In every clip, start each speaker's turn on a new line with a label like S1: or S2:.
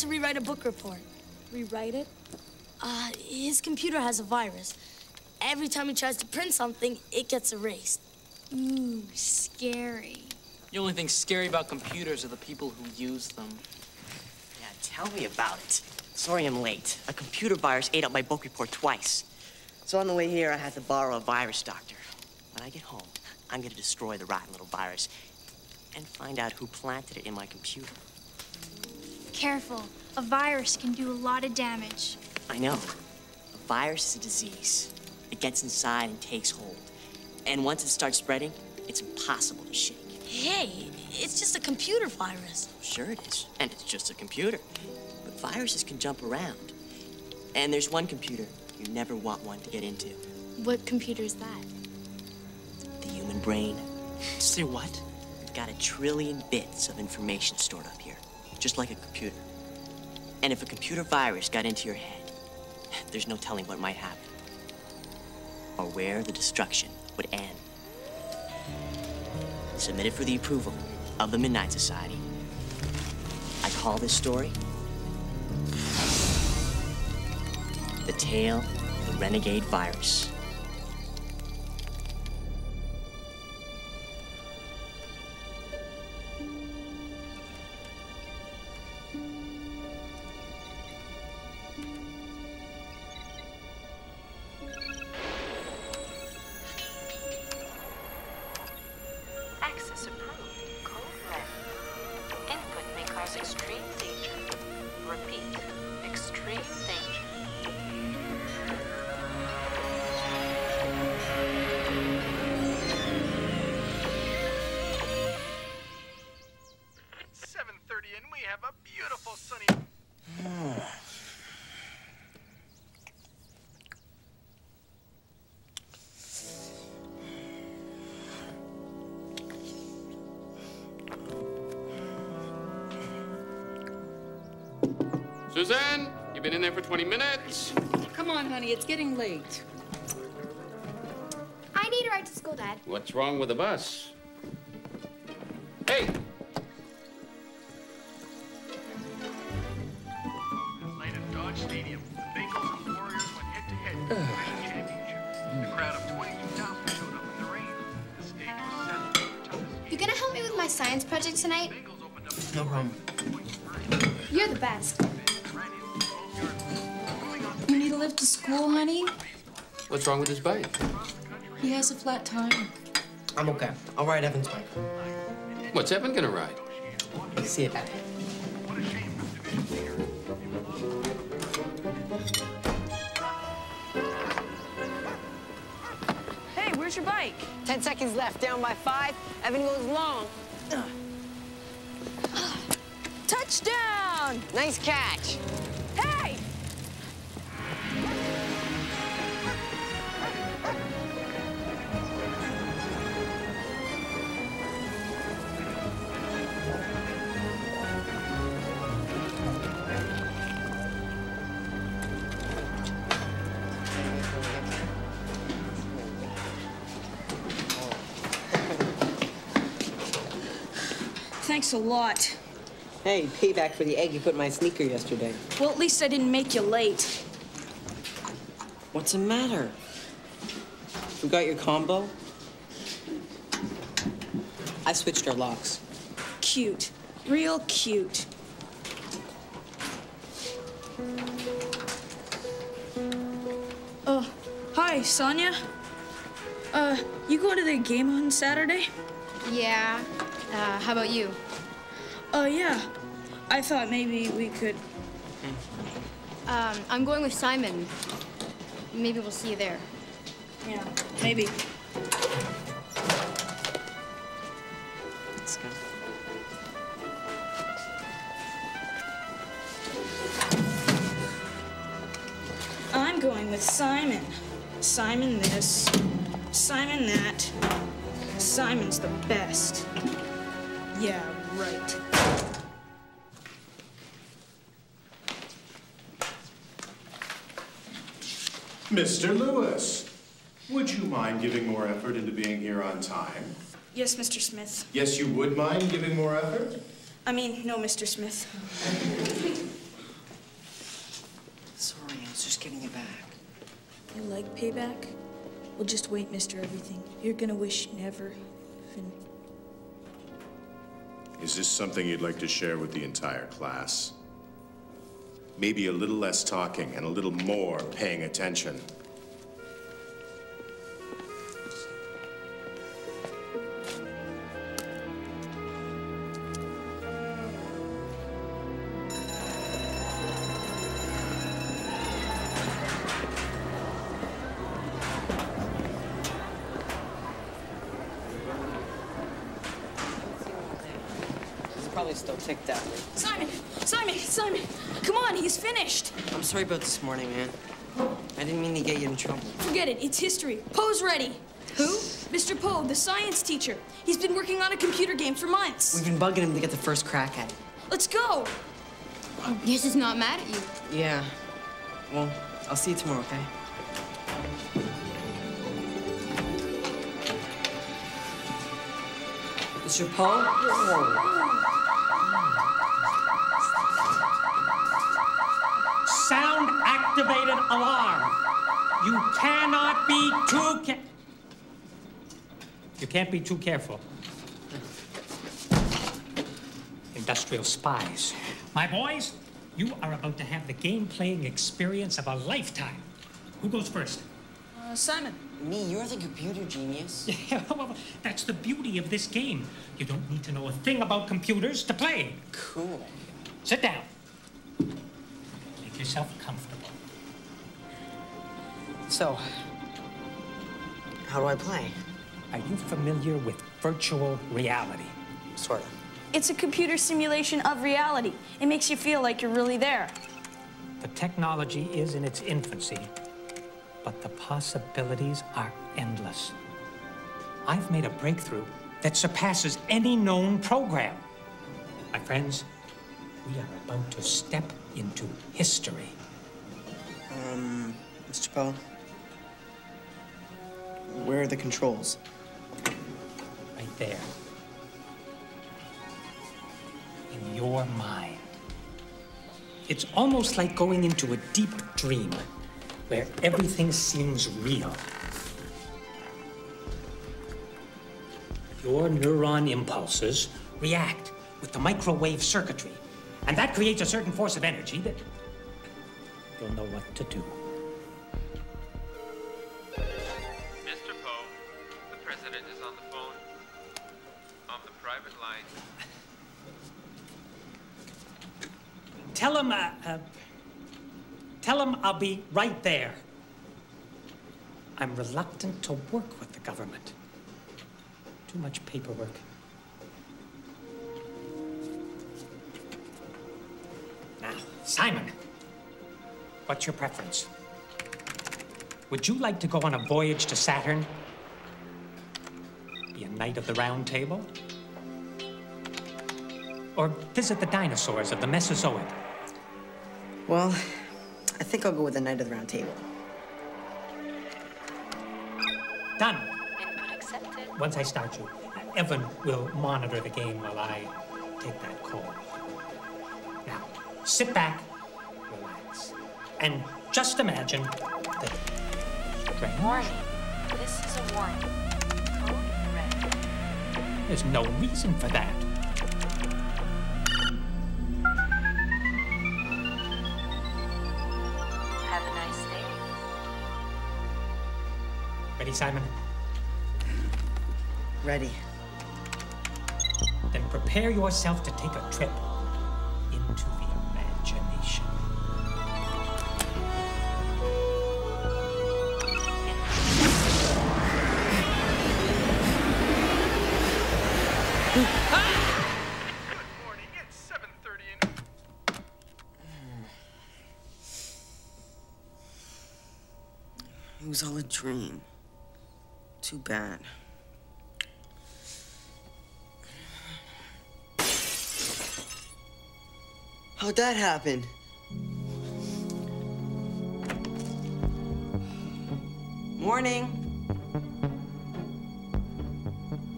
S1: to rewrite a book report.
S2: Rewrite it?
S1: Uh, his computer has a virus. Every time he tries to print something, it gets erased.
S2: Ooh, scary.
S3: The only thing scary about computers are the people who use them.
S4: Yeah, tell me about it. Sorry I'm late. A computer virus ate up my book report twice. So on the way here, I had to borrow a virus doctor. When I get home, I'm gonna destroy the rotten little virus and find out who planted it in my computer.
S2: Careful. A virus can do a lot of damage.
S4: I know. A virus is a disease. It gets inside and takes hold. And once it starts spreading, it's impossible to shake.
S1: Hey, it's just a computer virus.
S4: Sure it is. And it's just a computer. But viruses can jump around. And there's one computer you never want one to get into.
S2: What computer is that?
S4: The human brain.
S3: Say what?
S4: We've got a trillion bits of information stored up here, just like a computer. And if a computer virus got into your head, there's no telling what might happen. Or where the destruction would end. Submitted for the approval of the Midnight Society. I call this story The Tale of the Renegade Virus.
S5: Access
S6: you've in for 20 minutes.
S7: Come on, honey, it's getting late.
S2: I need a ride to school, Dad.
S6: What's wrong with the bus? Hey!
S8: Night at Dodge Stadium, the Bengals and Warriors went head-to-head in the championship. The crowd of 22,000 showed up in the rain. The stage was set for the toughest
S2: You gonna help me with my science project tonight?
S8: Bengals opened up
S4: No problem.
S2: You're the best.
S7: You need a lift to school, honey?
S6: What's wrong with his bike?
S7: He has a flat tire.
S4: I'm okay. I'll ride Evan's bike.
S6: What's Evan gonna ride?
S4: See you, Dad.
S7: Hey, where's your bike?
S4: Ten seconds left, down by five. Evan goes long.
S7: Touchdown!
S4: Nice catch.
S7: Thanks a lot.
S9: Hey, payback for the egg you put in my sneaker yesterday.
S7: Well, at least I didn't make you late.
S9: What's the matter? Forgot your combo? I switched our locks.
S7: Cute. Real cute. Uh, hi, Sonia. Uh, you going to the game on Saturday?
S2: Yeah. Uh, how about you?
S7: Uh, yeah. I thought maybe we could.
S2: Um, I'm going with Simon. Maybe we'll see you there.
S7: Yeah, maybe.
S4: Let's go.
S7: I'm going with Simon. Simon this, Simon that. Simon's the best.
S10: Mr. Lewis, would you mind giving more effort into being here on time?
S7: Yes, Mr. Smith.
S10: Yes, you would mind giving more effort?
S7: I mean, no, Mr. Smith.
S9: Sorry, I was just getting it back.
S7: You like payback? Well, just wait, Mr. Everything. You're gonna wish never even.
S10: Is this something you'd like to share with the entire class? Maybe a little less talking and a little more paying attention.
S9: He's probably still ticked out.
S7: Simon! Simon! Simon! Come on, he's finished!
S9: I'm sorry about this morning, man. I didn't mean to get you in trouble.
S7: Forget it, it's history. Poe's ready. Who? Mr. Poe, the science teacher. He's been working on a computer game for months.
S9: We've been bugging him to get the first crack at it.
S7: Let's go!
S2: Guess he's not mad at you.
S9: Yeah. Well, I'll see you tomorrow, okay? Mr. Poe?
S11: Sound activated alarm. You cannot be too ca- You can't be too careful. Industrial spies. My boys, you are about to have the game playing experience of a lifetime. Who goes first?
S7: Uh, Simon.
S9: Me, you're the computer genius.
S11: Yeah, well, that's the beauty of this game. You don't need to know a thing about computers to play.
S9: Cool.
S11: Sit down. Make yourself comfortable.
S9: So, how do I play?
S11: Are you familiar with virtual reality?
S9: Sort of.
S7: It's a computer simulation of reality. It makes you feel like you're really there.
S11: The technology is in its infancy, but the possibilities are endless. I've made a breakthrough that surpasses any known program. My friends, we are about to step into history.
S9: Um, Mr. Poe? Where are the controls?
S11: Right there. In your mind. It's almost like going into a deep dream where everything seems real. Your neuron impulses react with the microwave circuitry, and that creates a certain force of energy that you'll know what to do.
S12: On the phone. On the private line.
S11: Tell him, uh, uh, tell him I'll be right there. I'm reluctant to work with the government. Too much paperwork. Now, Simon, what's your preference? Would you like to go on a voyage to Saturn? Be a knight of the round table? Or visit the dinosaurs of the Mesozoic?
S9: Well, I think I'll go with the Knight of the Round Table.
S11: Done.
S5: Input accepted.
S11: Once I start you, Evan will monitor the game while I take that call. Now, sit back, relax, and just imagine that.
S5: Warning. This is a warning. Code red.
S11: There's no reason for that.
S5: Have a nice day.
S11: Ready, Simon?
S9: Ready.
S11: Then prepare yourself to take a trip
S9: dream. Too bad. How'd that happen? Morning.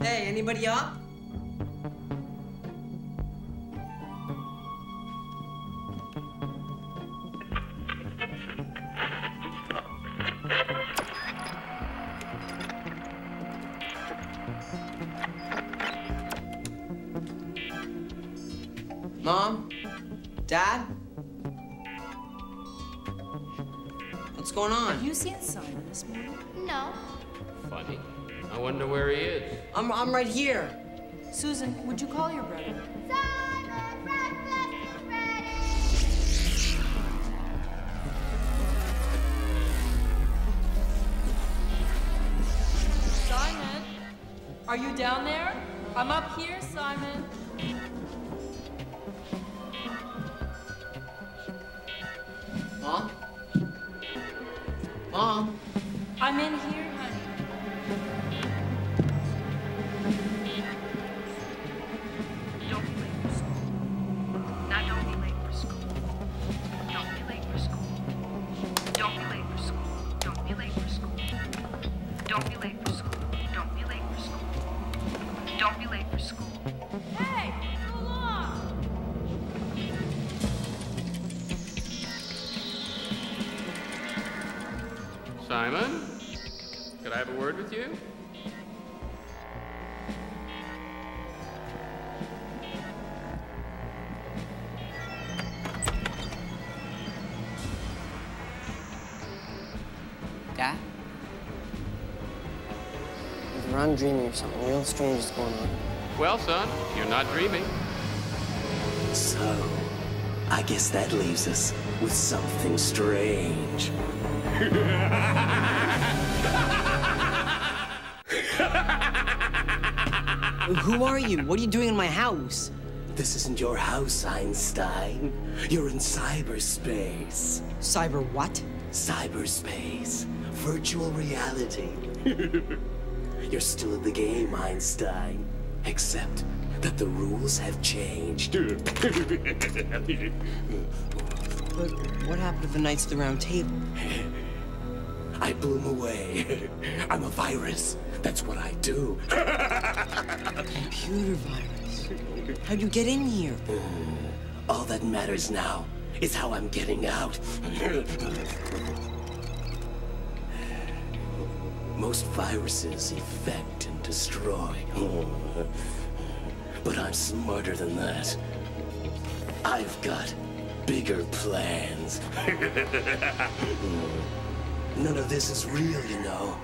S9: Hey, anybody up? Mom? Dad? What's going on?
S5: Have you seen Simon this morning?
S2: No.
S12: Funny. I wonder where he is.
S9: I'm, I'm right here.
S5: Susan, would you call your brother?
S9: Either I'm dreaming or something real strange is going on.
S12: Well, son, you're not dreaming.
S13: So, I guess that leaves us with something strange.
S9: Who are you? What are you doing in my house?
S13: This isn't your house, Einstein. You're in cyberspace.
S9: Cyber what?
S13: Cyberspace. Virtual reality. You're still in the game, Einstein. Except that the rules have changed.
S9: But what happened to the Knights of the Round Table?
S13: I blew him away. I'm a virus. That's what I do.
S9: Computer virus. How'd you get in here?
S13: All that matters now is how I'm getting out. Most viruses infect and destroy. But I'm smarter than that. I've got bigger plans. None of this is real, you know.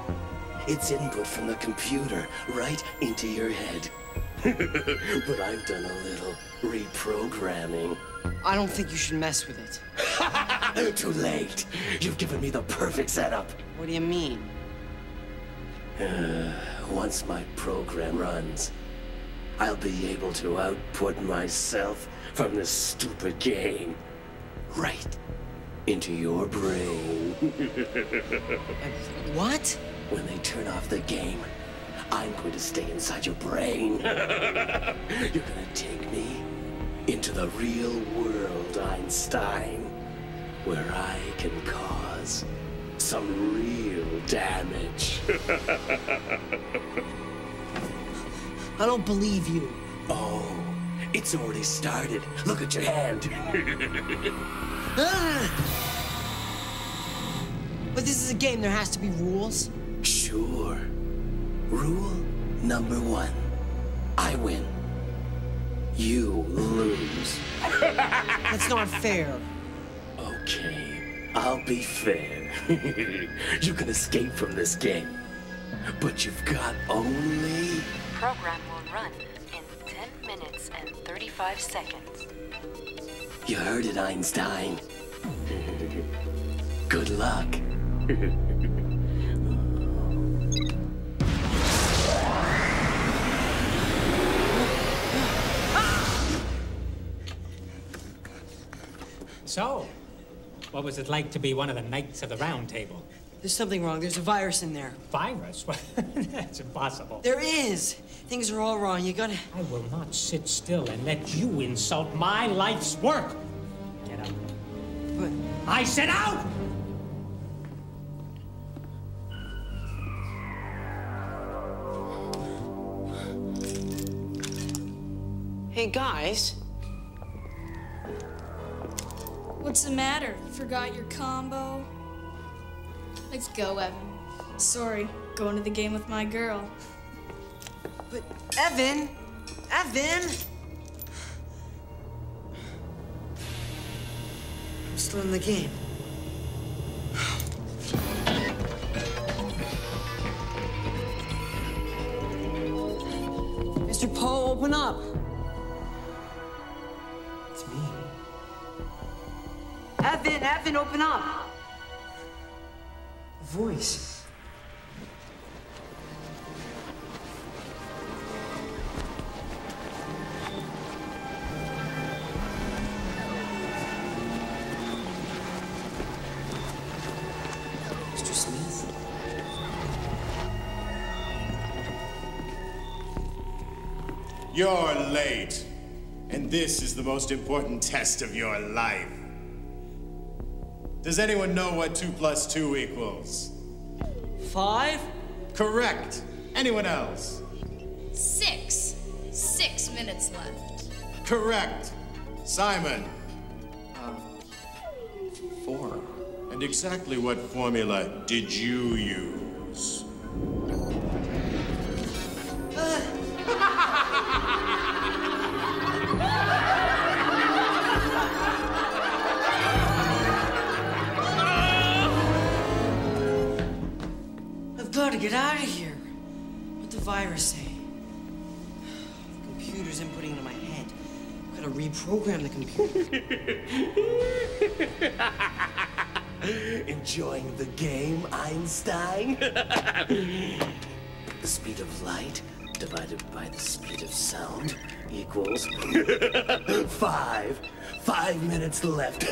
S13: It's input from the computer right into your head. but I've done a little reprogramming.
S9: I don't think you should mess with it.
S13: Too late. You've given me the perfect setup.
S9: What do you mean?
S13: Once my program runs, I'll be able to output myself from this stupid game. Right into your brain.
S9: what?
S13: When they turn off the game, I'm going to stay inside your brain. You're gonna take me into the real world, Einstein, where I can cause some real damage.
S9: I don't believe you.
S13: Oh, it's already started. Look at your hand.
S9: Ah! But this is a game. There has to be rules.
S13: Sure. Rule number one. I win. You lose.
S9: That's not fair.
S13: Okay, I'll be fair. you can escape from this game. But you've got only...
S5: Program will run in 10 minutes and 35 seconds.
S13: You heard it, Einstein. Good luck.
S11: So, what was it like to be one of the Knights of the Round Table?
S9: There's something wrong. There's a virus in there.
S11: Virus? That's impossible.
S9: There is. Things are all wrong. You gotta.
S11: I will not sit still and let you insult my life's work. Get out.
S9: But
S11: I said out!
S9: Hey guys.
S7: What's the matter? Forgot your combo?
S2: Let's go, Evan.
S7: Sorry, going to the game with my girl.
S9: But Evan, Evan. I'm still in the game. Mr. Poe, open up! It's me. Evan, Evan, open up! Voice. Mr. Smith?
S10: You're late. And this is the most important test of your life. Does anyone know what 2 plus 2 equals?
S9: Five?
S10: Correct. Anyone else?
S2: Six. Six minutes left.
S10: Correct. Simon.
S6: Um, four.
S10: And exactly what formula did you use?
S9: Get out of here. What'd the virus say? The computer's inputting into my head. I've got to reprogram the computer.
S13: Enjoying the game, Einstein? the speed of light divided by the speed of sound equals five. Five minutes left.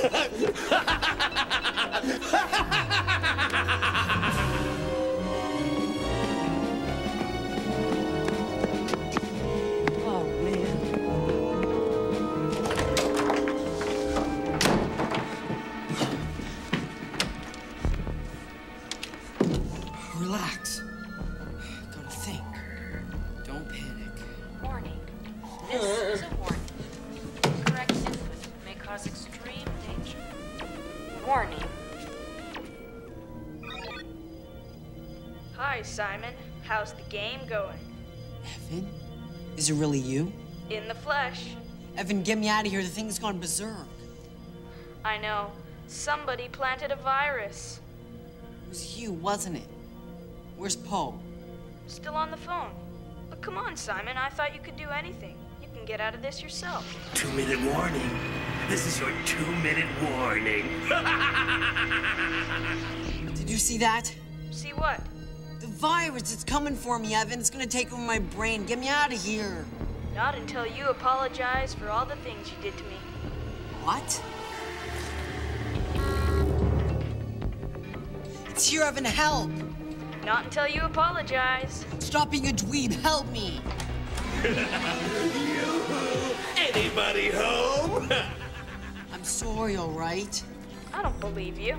S5: Is
S9: it really you?
S7: In the flesh.
S9: Evan, get me out of here. The thing's gone berserk.
S7: I know. Somebody planted a virus.
S9: It was you, wasn't it? Where's Poe?
S7: Still on the phone. But come on, Simon. I thought you could do anything. You can get out of this yourself.
S13: Two minute warning. This is your two minute warning.
S9: Did you see that?
S7: See what?
S9: The virus, it's coming for me, Evan. It's gonna take over my brain. Get me out of here.
S7: Not until you apologize for all the things you did to me.
S9: What? It's here, Evan. Help!
S7: Not until you apologize.
S9: Stop being a dweeb. Help me.
S13: Anybody home?
S9: I'm sorry, all right?
S7: I don't believe you.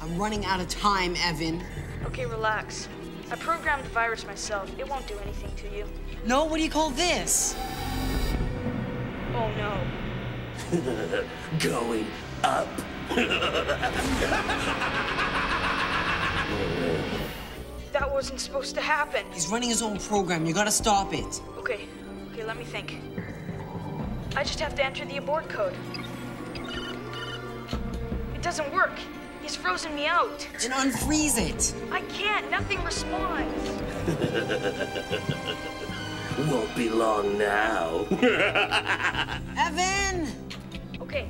S9: I'm running out of time, Evan.
S7: Okay, relax. I programmed the virus myself. It won't do anything to you.
S9: No, what do you call this?
S7: Oh no.
S13: Going up.
S7: That wasn't supposed to happen.
S9: He's running his own program. You gotta stop it.
S7: Okay, okay, let me think. I just have to enter the abort code. It doesn't work. He's frozen me out.
S9: Then unfreeze it.
S7: I can't. Nothing responds.
S13: Won't be long now.
S9: Evan!
S7: Okay,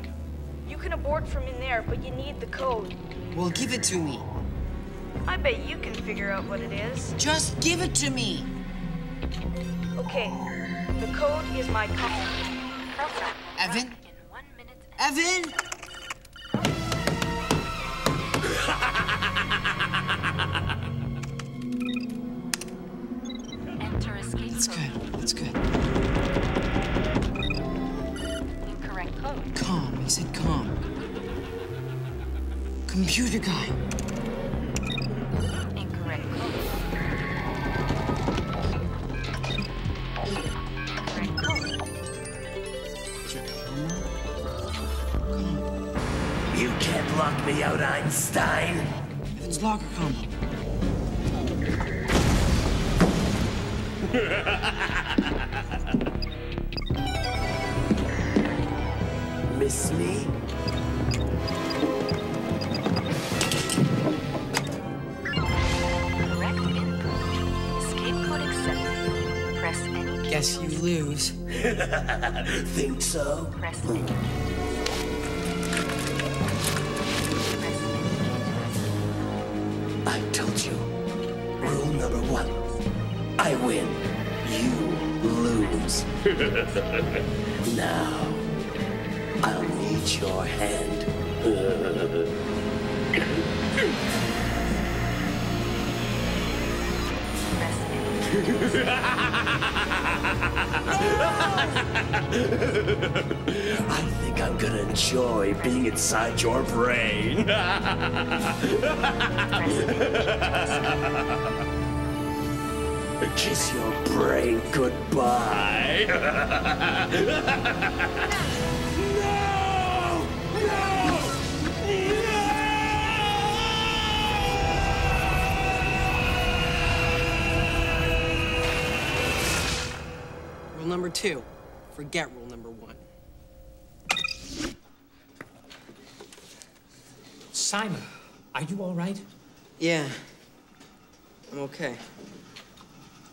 S7: you can abort from in there, but you need the code.
S9: Well, give it to me.
S7: I bet you can figure out what it is.
S9: Just give it to me.
S7: Okay, the code is my code.
S9: Evan? Evan? That's good. That's good.
S5: Incorrect code.
S9: Calm. He said calm. Computer guy.
S13: combo. Miss me?
S9: Correct input. Escape
S13: code accepted.
S5: Press any.
S9: Guess you lose.
S13: Think so?
S5: Press any.
S13: One. I win. You lose. now, I'll need your hand. I think I'm gonna enjoy being inside your brain. Kiss your brain goodbye. no!
S9: Rule number two. Forget rule number one.
S11: Simon, are you all right?
S9: Yeah. I'm okay.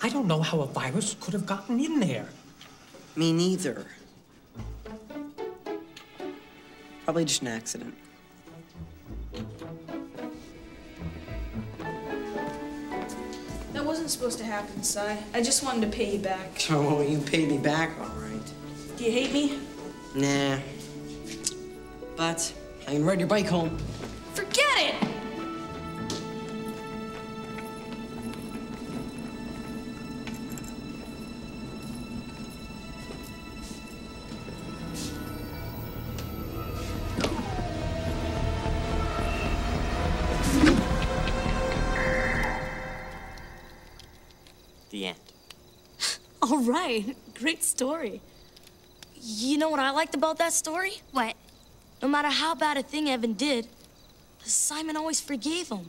S11: I don't know how a virus could have gotten in there.
S9: Me neither. Probably just an accident.
S7: That wasn't supposed to happen, Sai. I just wanted to pay you back.
S9: Oh, you paid me back, all right.
S7: Do you hate me?
S9: Nah. But I can ride your bike home.
S4: The end.
S1: All right, great story. You know what I liked about that story?
S2: What?
S1: No matter how bad a thing Evan did, Simon always forgave him.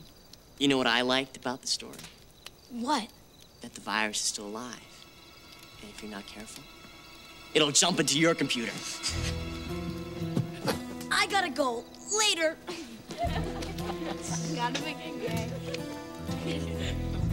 S4: You know what I liked about the story?
S1: What?
S4: That the virus is still alive. And if you're not careful, it'll jump into your computer.
S1: I gotta go. Later.